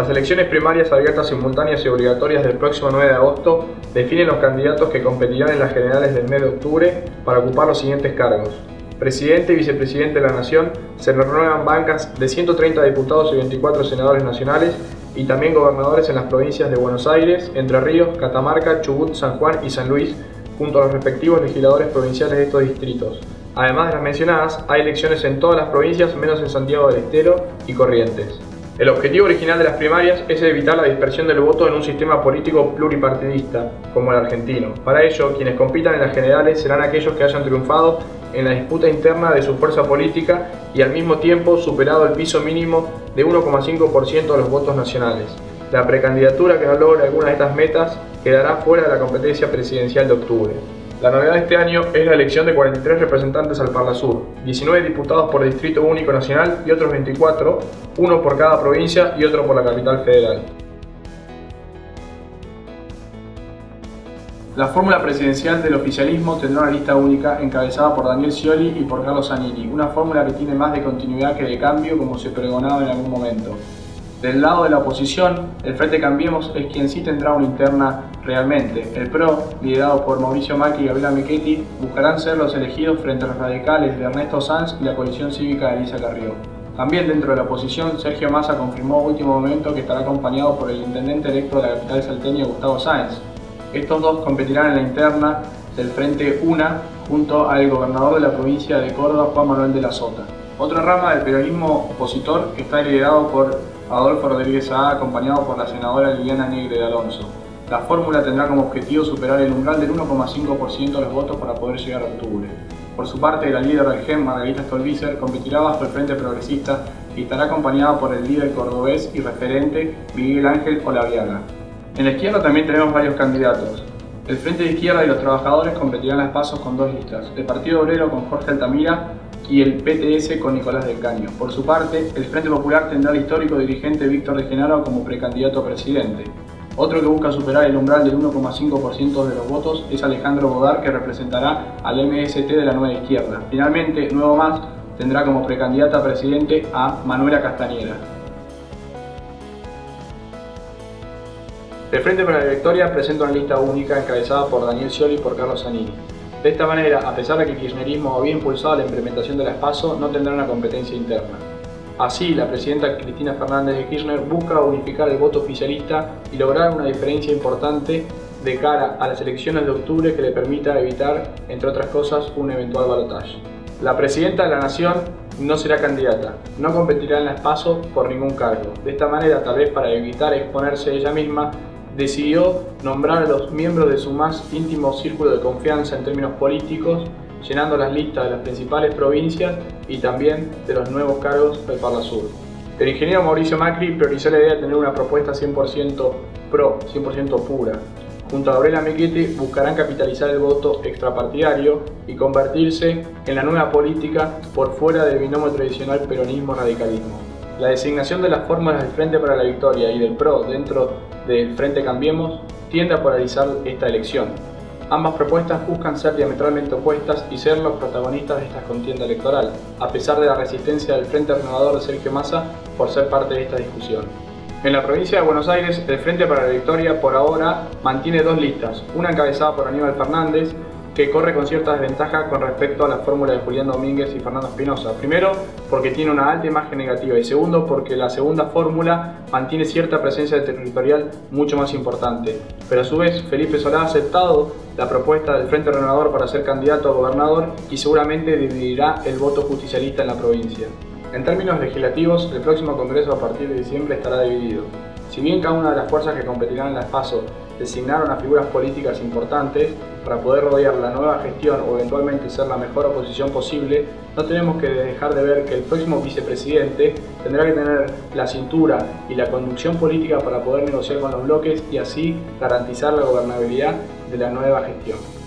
Las elecciones primarias abiertas, simultáneas y obligatorias del próximo 9 de agosto definen los candidatos que competirán en las generales del mes de octubre para ocupar los siguientes cargos. Presidente y vicepresidente de la Nación se renuevan bancas de 130 diputados y 24 senadores nacionales y también gobernadores en las provincias de Buenos Aires, Entre Ríos, Catamarca, Chubut, San Juan y San Luis, junto a los respectivos legisladores provinciales de estos distritos. Además de las mencionadas, hay elecciones en todas las provincias menos en Santiago del Estero y Corrientes. El objetivo original de las primarias es evitar la dispersión del voto en un sistema político pluripartidista, como el argentino. Para ello, quienes compitan en las generales serán aquellos que hayan triunfado en la disputa interna de su fuerza política y al mismo tiempo superado el piso mínimo de 1,5% de los votos nacionales. La precandidatura que no logre alguna de estas metas quedará fuera de la competencia presidencial de octubre. La novedad de este año es la elección de 43 representantes al Parla Sur, 19 diputados por Distrito Único Nacional y otros 24, uno por cada provincia y otro por la capital federal. La fórmula presidencial del oficialismo tendrá una lista única encabezada por Daniel Scioli y por Carlos Zanini, una fórmula que tiene más de continuidad que de cambio como se pregonaba en algún momento. Del lado de la oposición, el Frente Cambiemos es quien sí tendrá una interna realmente. El PRO, liderado por Mauricio Macri y Gabriela Michetti, buscarán ser los elegidos frente a los radicales de Ernesto Sanz y la coalición cívica de Elisa Carrió. También dentro de la oposición, Sergio Massa confirmó último momento que estará acompañado por el intendente electo de la capital salteña, Gustavo Sáenz. Estos dos competirán en la interna del Frente UNA junto al gobernador de la provincia de Córdoba, Juan Manuel de la Sota. Otra rama del peronismo opositor está liderado por Adolfo Rodríguez A, acompañado por la senadora Liliana Negre de Alonso. La fórmula tendrá como objetivo superar el umbral del 1,5% de los votos para poder llegar a octubre. Por su parte, la líder del GEM, Margarita Stolbizer, competirá bajo el Frente Progresista y estará acompañada por el líder cordobés y referente Miguel Ángel Olaviaga. En la izquierda también tenemos varios candidatos. El Frente de Izquierda y los Trabajadores competirán las pasos con dos listas. El Partido Obrero con Jorge Altamira y el PTS con Nicolás del Caño. Por su parte, el Frente Popular tendrá al histórico dirigente Víctor de Genaro como precandidato a presidente. Otro que busca superar el umbral del 1,5% de los votos es Alejandro Bodar, que representará al MST de la Nueva Izquierda. Finalmente, Nuevo Más tendrá como precandidata a presidente a Manuela Castañeda. El Frente para la Victoria presenta una lista única encabezada por Daniel Scioli y por Carlos Zanini. De esta manera, a pesar de que el kirchnerismo había impulsado la implementación de la ESPASO, no tendrá una competencia interna. Así, la presidenta Cristina Fernández de Kirchner busca unificar el voto oficialista y lograr una diferencia importante de cara a las elecciones de octubre que le permita evitar, entre otras cosas, un eventual balotaje. La presidenta de la Nación no será candidata, no competirá en la ESPASO por ningún cargo. De esta manera, tal vez para evitar exponerse ella misma, decidió nombrar a los miembros de su más íntimo círculo de confianza en términos políticos, llenando las listas de las principales provincias y también de los nuevos cargos del Parla Sur. El ingeniero Mauricio Macri priorizó la idea de tener una propuesta 100% pro, 100% pura. Junto a Gabriela Michetti buscarán capitalizar el voto extrapartidario y convertirse en la nueva política por fuera del binomio tradicional peronismo-radicalismo. La designación de las fórmulas del Frente para la Victoria y del PRO dentro del Frente Cambiemos tiende a polarizar esta elección. Ambas propuestas buscan ser diametralmente opuestas y ser los protagonistas de esta contienda electoral, a pesar de la resistencia del Frente Renovador de Sergio Massa por ser parte de esta discusión. En la provincia de Buenos Aires, el Frente para la Victoria por ahora mantiene dos listas, una encabezada por Aníbal Fernández corre con cierta desventaja con respecto a la fórmula de Julián Domínguez y Fernando Espinosa. Primero, porque tiene una alta imagen negativa y segundo, porque la segunda fórmula mantiene cierta presencia territorial mucho más importante. Pero a su vez, Felipe Solá ha aceptado la propuesta del Frente Renovador para ser candidato a gobernador y seguramente dividirá el voto justicialista en la provincia. En términos legislativos, el próximo Congreso a partir de diciembre estará dividido. Si bien cada una de las fuerzas que competirán en la PASO designaron a figuras políticas importantes para poder rodear la nueva gestión o eventualmente ser la mejor oposición posible, no tenemos que dejar de ver que el próximo vicepresidente tendrá que tener la cintura y la conducción política para poder negociar con los bloques y así garantizar la gobernabilidad de la nueva gestión.